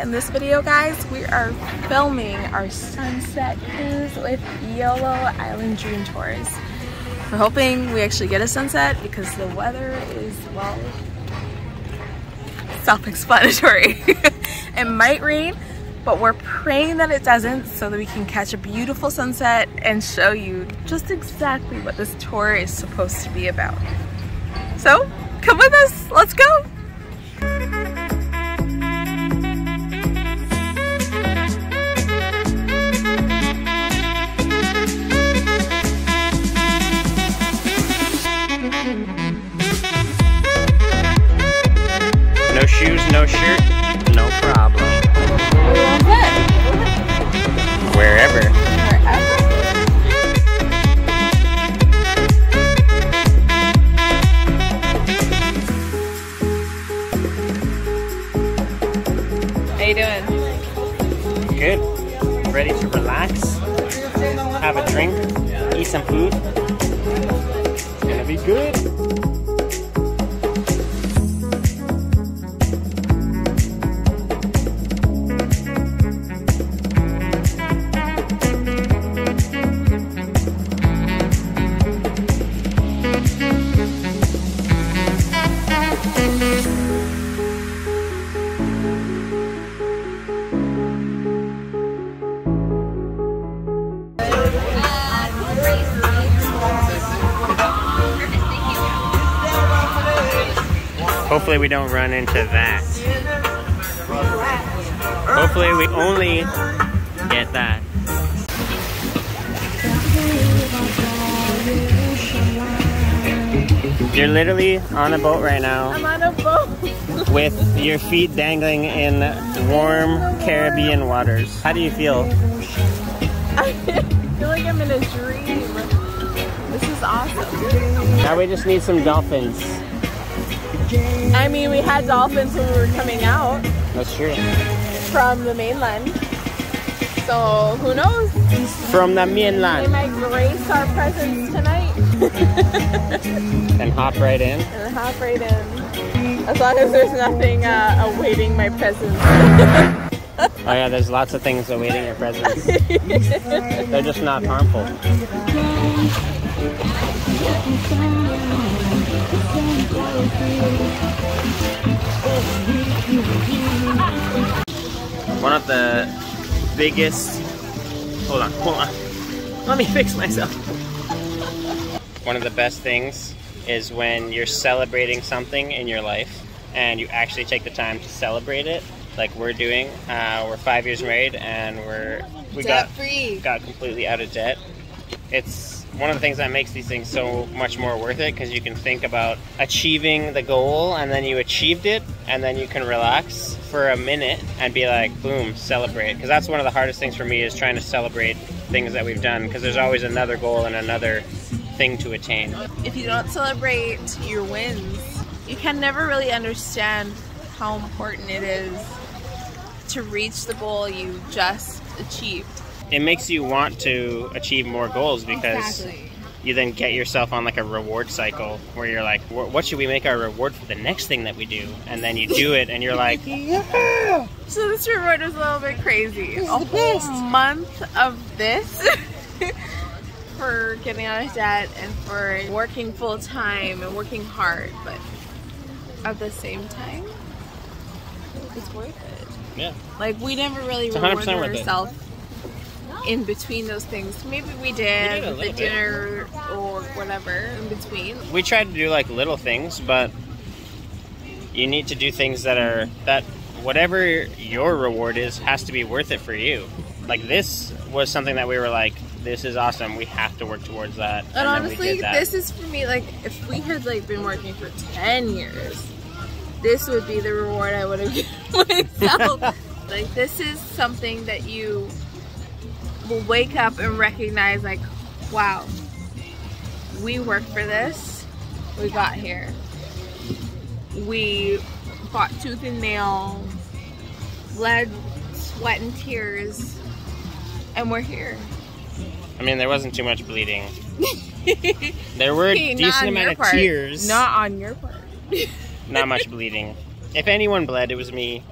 in this video guys we are filming our sunset cruise with YOLO Island Dream Tours. We're hoping we actually get a sunset because the weather is well self-explanatory. it might rain but we're praying that it doesn't so that we can catch a beautiful sunset and show you just exactly what this tour is supposed to be about. So come with us, let's go! Shirt, no problem. Wherever. How you doing? Good. Ready to relax, have a drink, eat some food. It's gonna be good. Hopefully we don't run into that. Hopefully we only get that. You're literally on a boat right now I'm on a boat. with your feet dangling in warm Caribbean waters. How do you feel? I feel like I'm in a dream. This is awesome. Now we just need some dolphins. I mean, we had dolphins when we were coming out That's true. from the mainland. So who knows? From the They mainland. might grace our presence tonight And hop right in. and hop right in. As long as there's nothing uh, awaiting my presence. Oh yeah, there's lots of things awaiting your presence. They're just not harmful. One of the biggest. Hold on, hold on. Let me fix myself. One of the best things is when you're celebrating something in your life and you actually take the time to celebrate it, like we're doing. Uh, we're five years married and we're we got free. got completely out of debt. It's one of the things that makes these things so much more worth it because you can think about achieving the goal and then you achieved it and then you can relax for a minute and be like, boom, celebrate. Because that's one of the hardest things for me is trying to celebrate things that we've done because there's always another goal and another thing to attain. If you don't celebrate your wins, you can never really understand how important it is to reach the goal you just achieved. It makes you want to achieve more goals because you then get yourself on like a reward cycle where you're like, what should we make our reward for the next thing that we do? And then you do it and you're like, yeah. So this reward was a little bit crazy. a whole month of this for getting out of debt and for working full time and working hard, but at the same time, it's worth it. Yeah. Like we never really It's 100% rewarded worth it. ourselves in between those things. Maybe we We did, did a with the little bit. dinner or whatever in between. We tried to do like little things, but you need to do things that are that whatever your reward is has to be worth it for you. Like this was something that we were like, this is awesome. We have to work towards that. And, we honestly, that. this is for me. Like, if we had like been working for ten years, this would be the reward I would have given myself. like, this is something that you will wake up and recognize. Like, wow, we worked for this. We got here. We fought tooth and nail, bled, sweat, and tears, and we're here. I mean, there wasn't too much bleeding. There were a decent amount of part. tears. Not on your part. not much bleeding. If anyone bled, it was me.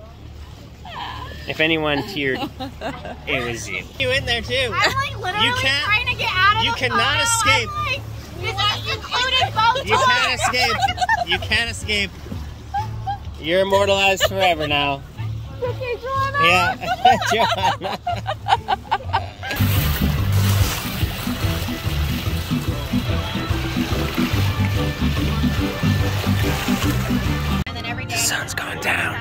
If anyone teared, it was you. You in there too. I'm like literally You can't- trying to get out of you the cannot photo. escape. I'm like, this is included both You can't escape. You can't escape. You're immortalized forever now. Okay, Joanna. Yeah, Joanna. And then every day. The sun's going down.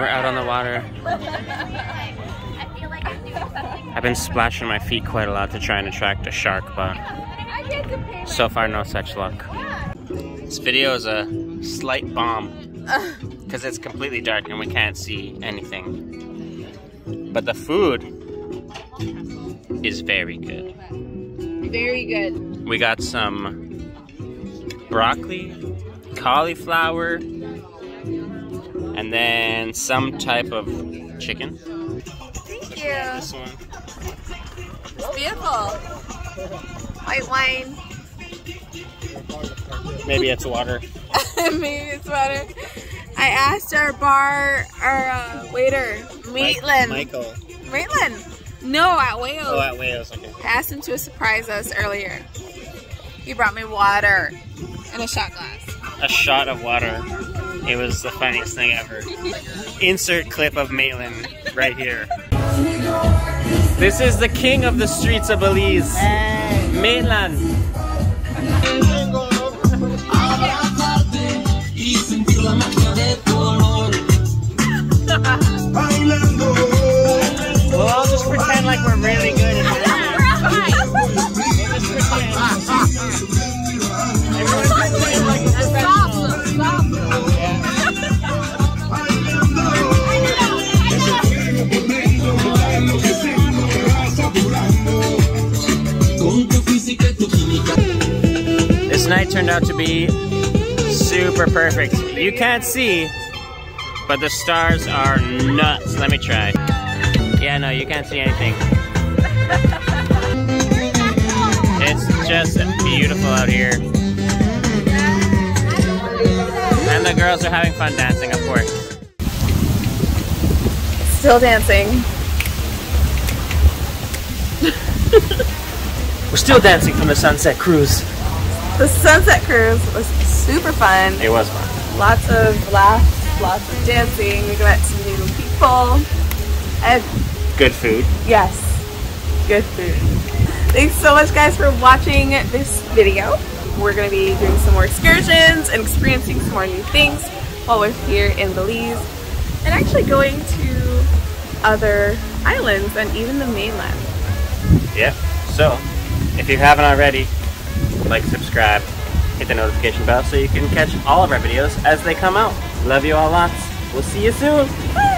We're out on the water. I feel like I'm doing something. I've been splashing my feet quite a lot to try and attract a shark, but I get to pay so far no such luck. This video is a slight bomb because it's completely dark and we can't see anything. But the food is very good. Very good. We got some broccoli, cauliflower, and then some type of chicken. Thank you. This one. It's beautiful. White wine. Maybe it's water. Maybe it's water. I asked our bar, our uh, waiter, Maitland. Michael. Maitland. No, at Wales. Oh, at Wales. Okay. I asked him to surprise us earlier. He brought me water and a shot glass. A shot of water. It was the funniest thing ever. Insert clip of Maitland right here. This is the king of the streets of Belize. Maitland. y sentir la magia de tu olor. Bailando. We'll all just pretend like we're really good night turned out to be super perfect. You can't see, but the stars are nuts. Let me try. Yeah, no, you can't see anything. It's just beautiful out here. And the girls are having fun dancing, of course. Still dancing. We're still dancing from the Sunset Cruise. The sunset cruise was super fun. It was fun. Lots of laughs, lots of dancing. We met some new people. And Good food. yes, good food. Thanks so much guys for watching this video. We're gonna be doing some more excursions and experiencing some more new things while we're here in Belize. And actually going to other islands and even the mainland. Yeah. So, if you haven't already, like, subscribe, hit the notification bell so you can catch all of our videos as they come out. Love you all lots. We'll see you soon.